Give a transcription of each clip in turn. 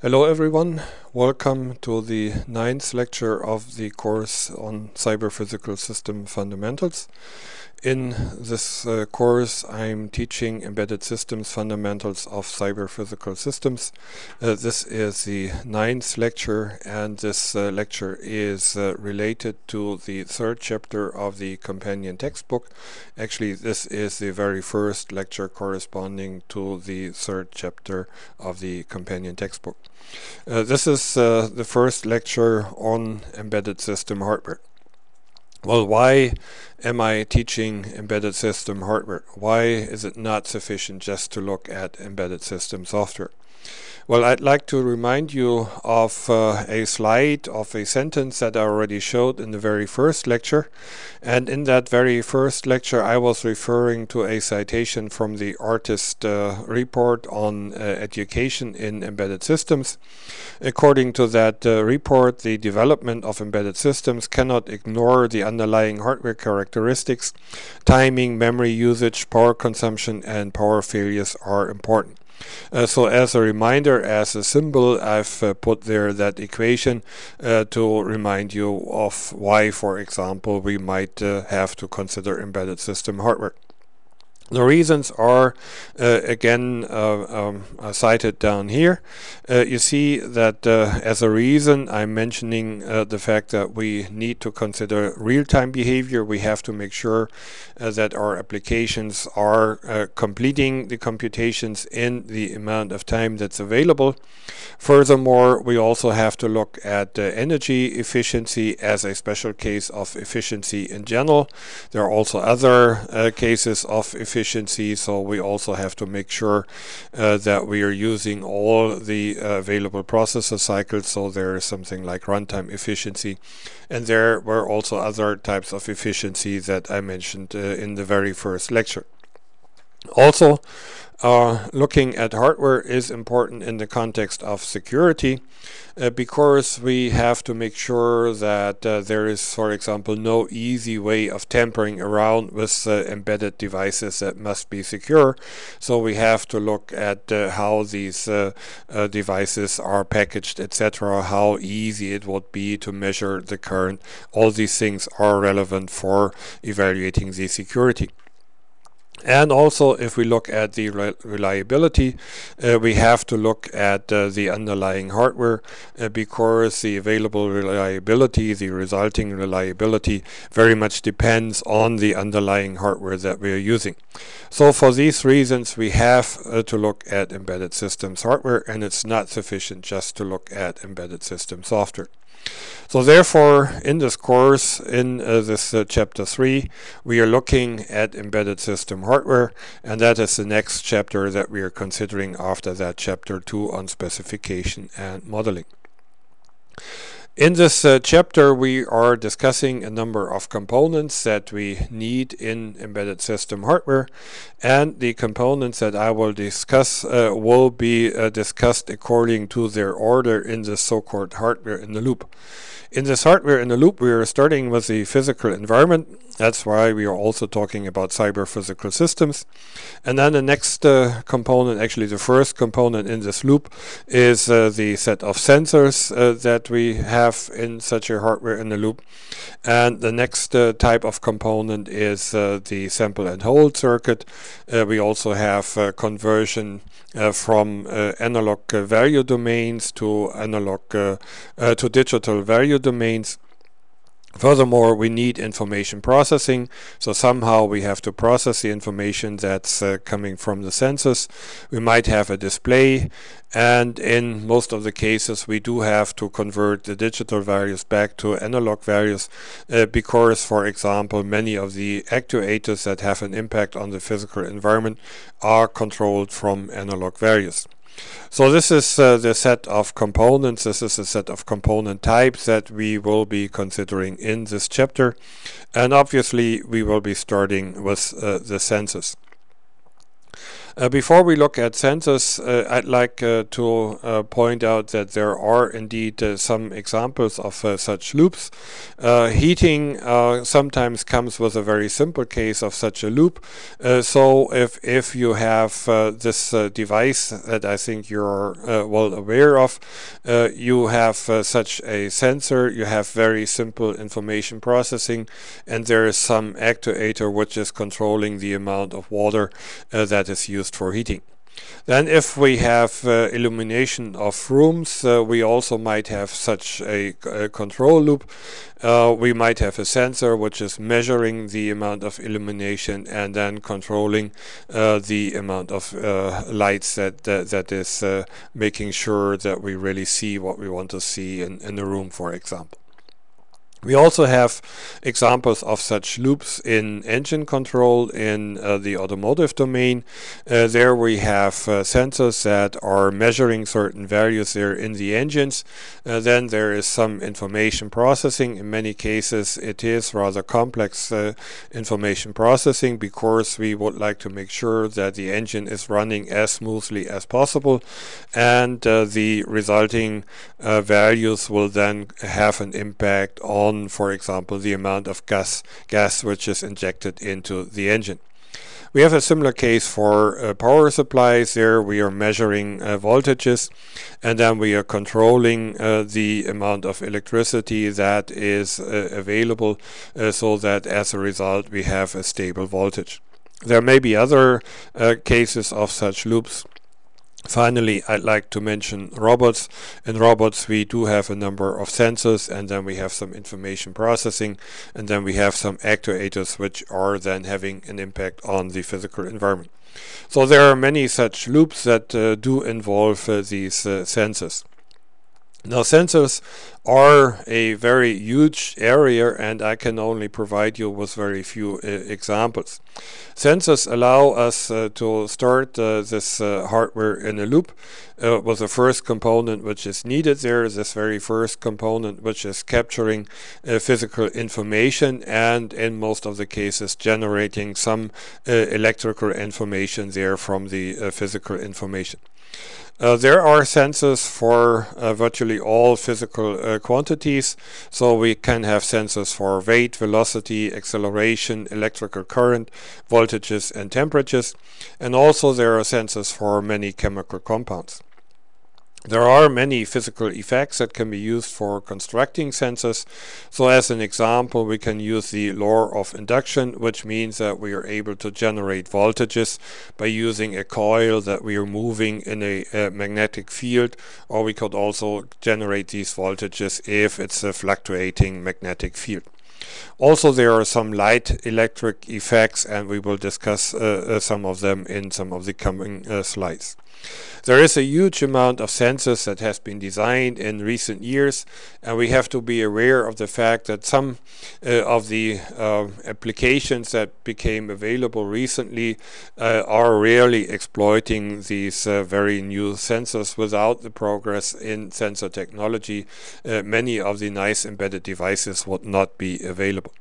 Hello everyone, welcome to the ninth lecture of the course on Cyber Physical System Fundamentals. In this uh, course I'm teaching Embedded Systems Fundamentals of Cyber Physical Systems. Uh, this is the ninth lecture and this uh, lecture is uh, related to the third chapter of the companion textbook. Actually this is the very first lecture corresponding to the third chapter of the companion textbook. Uh, this is uh, the first lecture on embedded system hardware. Well, why am I teaching embedded system hardware? Why is it not sufficient just to look at embedded system software? Well, I'd like to remind you of uh, a slide of a sentence that I already showed in the very first lecture. And in that very first lecture, I was referring to a citation from the ARTIST uh, report on uh, education in embedded systems. According to that uh, report, the development of embedded systems cannot ignore the underlying hardware characteristics. Timing, memory usage, power consumption, and power failures are important. Uh, so as a reminder, as a symbol, I've uh, put there that equation uh, to remind you of why, for example, we might uh, have to consider embedded system hardware. The reasons are uh, again uh, um, uh, cited down here. Uh, you see that uh, as a reason I'm mentioning uh, the fact that we need to consider real-time behavior. We have to make sure that our applications are completing the computations in the amount of time that's available. Furthermore, we also have to look at energy efficiency as a special case of efficiency in general. There are also other cases of efficiency efficiency so we also have to make sure uh, that we are using all the available processor cycles so there is something like runtime efficiency and there were also other types of efficiency that I mentioned uh, in the very first lecture. Also, uh, looking at hardware is important in the context of security uh, because we have to make sure that uh, there is, for example, no easy way of tampering around with uh, embedded devices that must be secure. So we have to look at uh, how these uh, devices are packaged, etc., how easy it would be to measure the current. All these things are relevant for evaluating the security. And also, if we look at the re reliability, uh, we have to look at uh, the underlying hardware uh, because the available reliability, the resulting reliability, very much depends on the underlying hardware that we are using. So for these reasons, we have uh, to look at embedded systems hardware, and it's not sufficient just to look at embedded system software. So therefore, in this course, in uh, this uh, chapter 3, we are looking at embedded system hardware, and that is the next chapter that we are considering after that chapter 2 on specification and modeling. In this uh, chapter, we are discussing a number of components that we need in embedded system hardware, and the components that I will discuss uh, will be uh, discussed according to their order in the so-called hardware in the loop. In this hardware in the loop, we are starting with the physical environment. That's why we are also talking about cyber physical systems. And then the next uh, component, actually the first component in this loop, is uh, the set of sensors uh, that we have in such a hardware in the loop. And the next uh, type of component is uh, the sample and hold circuit. Uh, we also have conversion from analog value domains to analog to digital value domains. Furthermore, we need information processing, so somehow we have to process the information that's uh, coming from the sensors. We might have a display, and in most of the cases we do have to convert the digital values back to analog values uh, because, for example, many of the actuators that have an impact on the physical environment are controlled from analog values. So this is uh, the set of components, this is a set of component types that we will be considering in this chapter. And obviously we will be starting with uh, the sensors. Uh, before we look at sensors, uh, I'd like uh, to uh, point out that there are indeed uh, some examples of uh, such loops. heating sometimes comes with a very simple case of such a loop. so if, if you have this device that I think you're well aware of, you have such a sensor, you have very simple information processing, and there is some actuator which is controlling the amount of water that is used used for heating. Then if we have uh, illumination of rooms, uh, we also might have such a, a control loop. Uh, we might have a sensor which is measuring the amount of illumination and then controlling uh, the amount of uh, lights that, that, that is uh, making sure that we really see what we want to see in, in a room, for example. We also have examples of such loops in engine control in uh, the automotive domain. Uh, there we have uh, sensors that are measuring certain values there in the engines. Uh, then there is some information processing. In many cases it is rather complex uh, information processing because we would like to make sure that the engine is running as smoothly as possible and uh, the resulting values will then have an impact on on, for example, the amount of gas, gas which is injected into the engine. We have a similar case for uh, power supplies. There we are measuring uh, voltages and then we are controlling uh, the amount of electricity that is uh, available uh, so that as a result we have a stable voltage. There may be other uh, cases of such loops Finally, I'd like to mention robots. In robots, we do have a number of sensors and then we have some information processing and then we have some actuators which are then having an impact on the physical environment. So there are many such loops that uh, do involve uh, these uh, sensors. Now sensors are a very huge area and I can only provide you with very few uh, examples. Sensors allow us uh, to start uh, this uh, hardware in a loop uh, with the first component which is needed there, this very first component which is capturing uh, physical information and in most of the cases generating some electrical information there from the physical information. Uh, there are sensors for uh, virtually all physical uh, quantities. So we can have sensors for weight, velocity, acceleration, electrical current, voltages and temperatures. And also there are sensors for many chemical compounds. There are many physical effects that can be used for constructing sensors. So as an example, we can use the law of induction, which means that we are able to generate voltages by using a coil that we are moving in a, a magnetic field, or we could also generate these voltages if it's a fluctuating magnetic field. Also, there are some light electric effects, and we will discuss uh, uh, some of them in some of the coming uh, slides. There is a huge amount of sensors that has been designed in recent years and we have to be aware of the fact that some uh, of the uh, applications that became available recently uh, are rarely exploiting these uh, very new sensors without the progress in sensor technology. Uh, many of the nice embedded devices would not be available.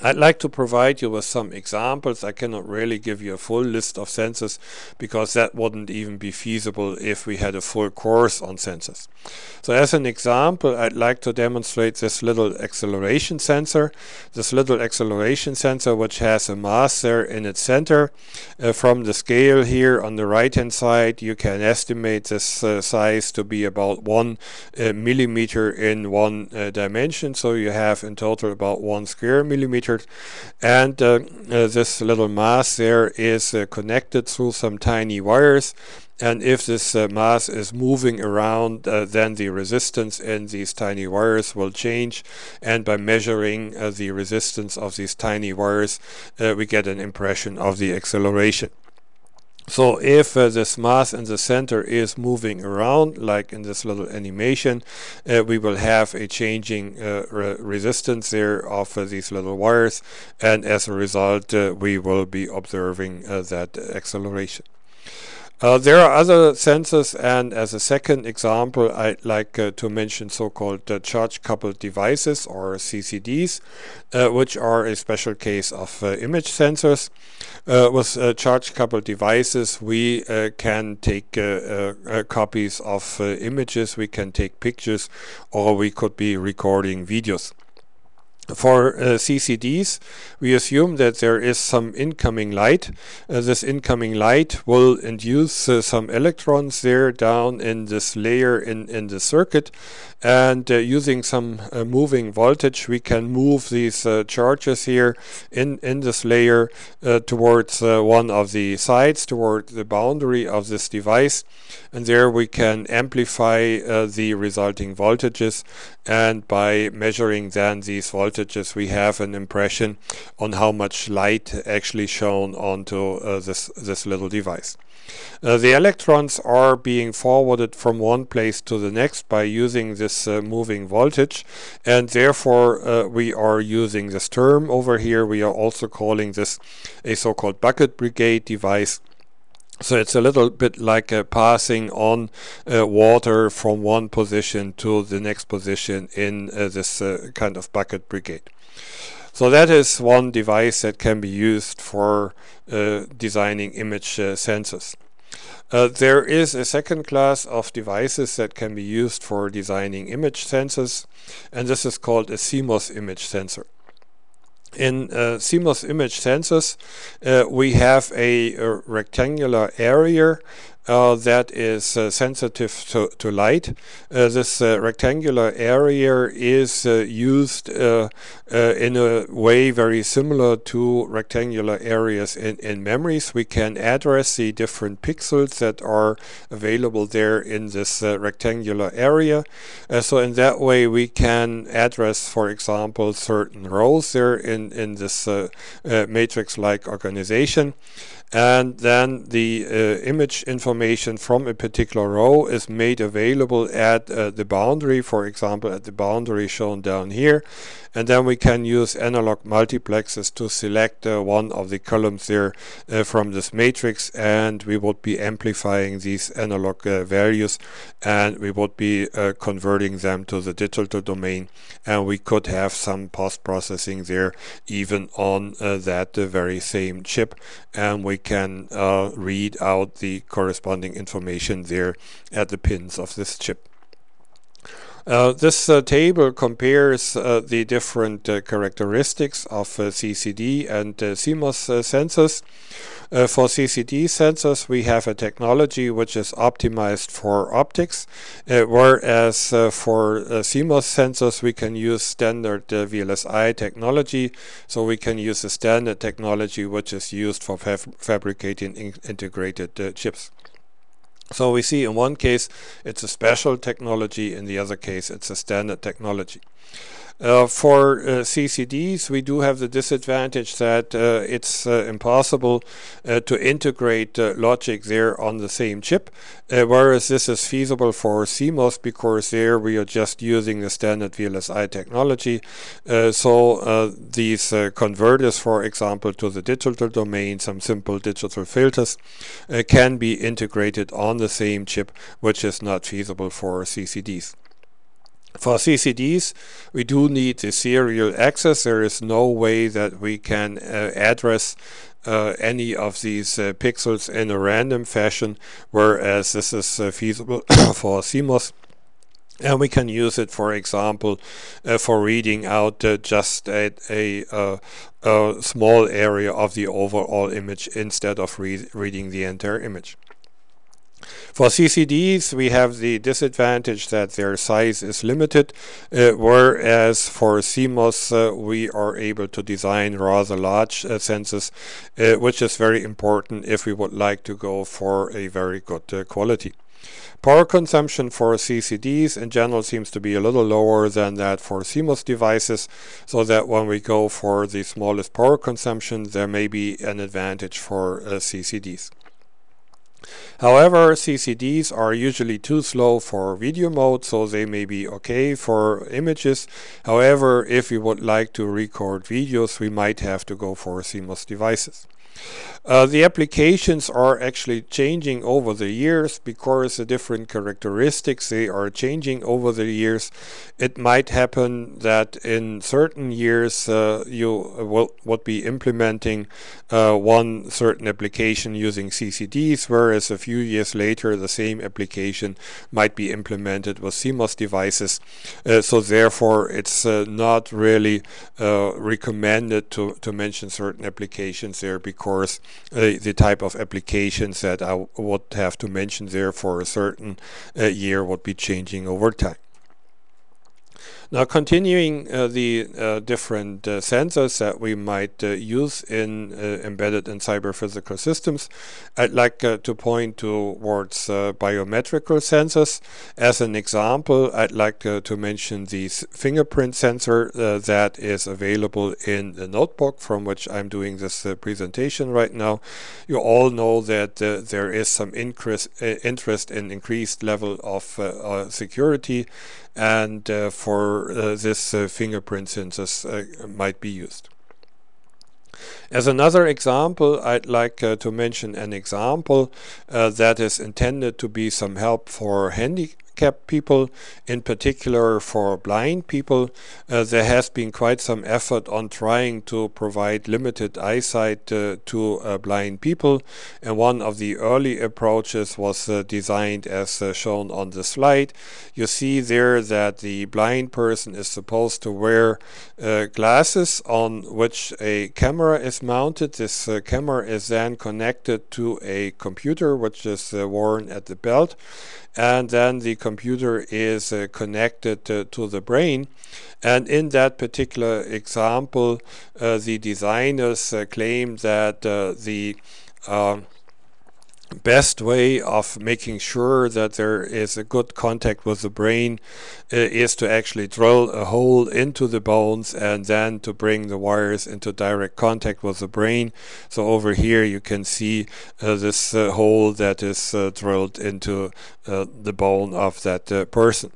I'd like to provide you with some examples. I cannot really give you a full list of sensors because that wouldn't even be feasible if we had a full course on sensors. So as an example, I'd like to demonstrate this little acceleration sensor. This little acceleration sensor which has a mass there in its center. Uh, from the scale here on the right hand side you can estimate this uh, size to be about one uh, millimeter in one uh, dimension. So you have in total about one square millimeter and uh, uh, this little mass there is uh, connected through some tiny wires. And if this mass is moving around then the resistance in these tiny wires will change. And by measuring the resistance of these tiny wires we get an impression of the acceleration. So if uh, this mass in the center is moving around, like in this little animation, uh, we will have a changing uh, re resistance there of uh, these little wires, and as a result, uh, we will be observing uh, that acceleration. Uh, there are other sensors and as a second example I'd like uh, to mention so-called uh, charge coupled devices or CCDs uh, which are a special case of uh, image sensors. With charge coupled devices we can take copies of images, we can take pictures or we could be recording videos for uh, CCDs, we assume that there is some incoming light. Uh, this incoming light will induce uh, some electrons there down in this layer in, in the circuit. And uh, using some uh, moving voltage we can move these uh, charges here in, in this layer towards one of the sides, toward the boundary of this device. And there we can amplify the resulting voltages. And by measuring then these voltages we have an impression on how much light actually shown onto uh, this this little device. Uh, the electrons are being forwarded from one place to the next by using this uh, moving voltage and therefore uh, we are using this term over here we are also calling this a so-called bucket brigade device so it's a little bit like uh, passing on uh, water from one position to the next position in uh, this uh, kind of bucket brigade. So that is one device that can be used for uh, designing image sensors. there is a second class of devices that can be used for designing image sensors and this is called a CMOS image sensor in uh, CMOS image sensors, uh, we have a, a, rectangular area uh, that is uh, sensitive to, to light. Uh, this uh, rectangular area is uh, used uh, in a way very similar to rectangular areas in, in memories. We can address the different pixels that are available there in this rectangular area. so in that way we can address, for example, certain rows there in, in this matrix-like organization and then the uh, image information from a particular row is made available at uh, the boundary, for example at the boundary shown down here. And then we can use analog multiplexes to select uh, one of the columns there uh, from this matrix. And we would be amplifying these analog uh, values. And we would be uh, converting them to the digital domain. And we could have some post-processing there even on that very same chip. And we can read out the corresponding information there at the pins of this chip. Uh, this uh, table compares uh, the different uh, characteristics of uh, CCD and CMOS sensors. Uh, for CCD sensors, we have a technology which is optimized for optics, uh, whereas uh, for CMOS sensors, we can use standard VLSI technology. So we can use a standard technology which is used for fab fabricating in integrated chips. So we see in one case it's a special technology, in the other case it's a standard technology. Uh, for uh, CCDs, we do have the disadvantage that uh, it's uh, impossible uh, to integrate uh, logic there on the same chip, whereas this is feasible for CMOS because there we are just using the standard VLSI technology. so these converters, for example, to the digital domain, some simple digital filters, can be integrated on the same chip, which is not feasible for CCDs. For CCDs, we do need the serial access. There is no way that we can uh, address uh, any of these uh, pixels in a random fashion, whereas this is uh, feasible for CMOS. And we can use it, for example, uh, for reading out uh, just a, a, a, small area of the overall image instead of re reading the entire image. For CCDs, we have the disadvantage that their size is limited, uh, whereas for CMOS, uh, we are able to design rather large uh, sensors, uh, which is very important if we would like to go for a very good uh, quality. Power consumption for CCDs in general seems to be a little lower than that for CMOS devices, so that when we go for the smallest power consumption, there may be an advantage for uh, CCDs. However, CCDs are usually too slow for video mode, so they may be okay for images. However, if we would like to record videos, we might have to go for CMOS devices. Uh, the applications are actually changing over the years because the different characteristics they are changing over the years. It might happen that in certain years uh, you will would be implementing uh, one certain application using CCDs, whereas a few years later the same application might be implemented with CMOS devices. Uh, so therefore, it's uh, not really uh, recommended to to mention certain applications there because uh, the type of applications that I would have to mention there for a certain uh, year would be changing over time. Now continuing uh, the uh, different uh, sensors that we might uh, use in uh, embedded and cyber physical systems, I'd like uh, to point towards biometrical sensors. As an example, I'd like to mention the fingerprint sensor that is available in the notebook from which I'm doing this presentation right now. You all know that there is some interest in increased level of security and for uh, this uh, fingerprint sensors might be used. As another example, I'd like uh, to mention an example uh, that is intended to be some help for handy handicapped people, in particular for blind people. Uh, there has been quite some effort on trying to provide limited eyesight uh, to uh, blind people, and one of the early approaches was uh, designed as uh, shown on the slide. You see there that the blind person is supposed to wear uh, glasses on which a camera is mounted. This camera is then connected to a computer which is worn at the belt and then the computer is uh, connected uh, to the brain. And in that particular example, uh, the designers uh, claim that uh, the um, best way of making sure that there is a good contact with the brain uh, is to actually drill a hole into the bones and then to bring the wires into direct contact with the brain. So over here you can see uh, this uh, hole that is uh, drilled into uh, the bone of that uh, person.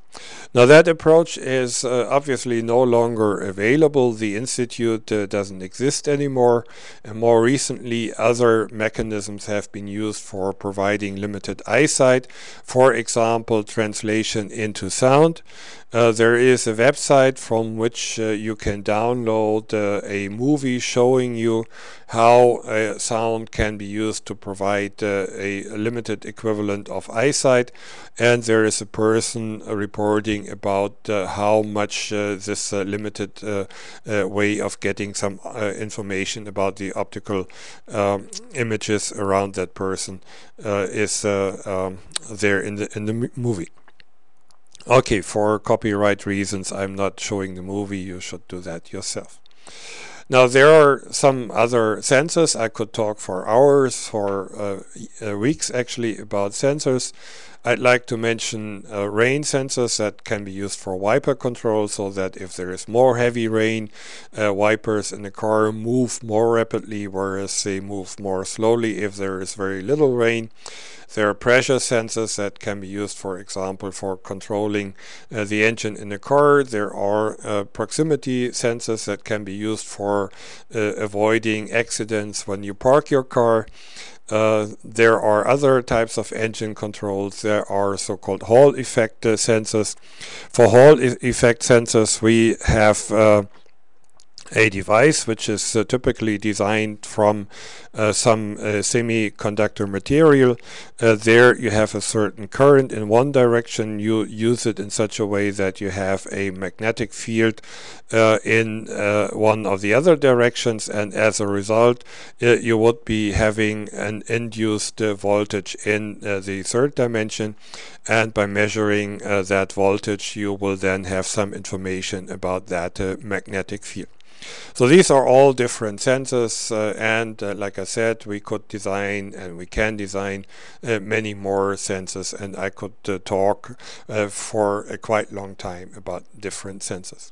Now that approach is uh, obviously no longer available. The institute uh, doesn't exist anymore. And more recently, other mechanisms have been used for providing limited eyesight. For example, translation into sound. Uh, there is a website from which uh, you can download uh, a movie showing you how sound can be used to provide uh, a, limited equivalent of eyesight. And there is a person reporting about uh, how much uh, this limited way of getting some information about the optical um, images around that person is um, there in the in the movie. Okay, for copyright reasons, I'm not showing the movie. You should do that yourself. Now, there are some other sensors. I could talk for hours, for uh, uh, weeks actually, about sensors. I'd like to mention uh, rain sensors that can be used for wiper control so that if there is more heavy rain, uh, wipers in the car move more rapidly, whereas they move more slowly if there is very little rain. There are pressure sensors that can be used, for example, for controlling uh, the engine in a car. There are uh, proximity sensors that can be used for uh, avoiding accidents when you park your car. Uh, there are other types of engine controls. There are so-called Hall effect uh, sensors. For Hall e effect sensors, we have uh, a device which is uh, typically designed from uh, some uh, semiconductor material. Uh, there you have a certain current in one direction. You use it in such a way that you have a magnetic field uh, in uh, one of the other directions and as a result you would be having an induced voltage in the third dimension and by measuring that voltage you will then have some information about that magnetic field. So these are all different sensors uh, and uh, like I said we could design and we can design uh, many more sensors and I could talk for a quite long time about different sensors.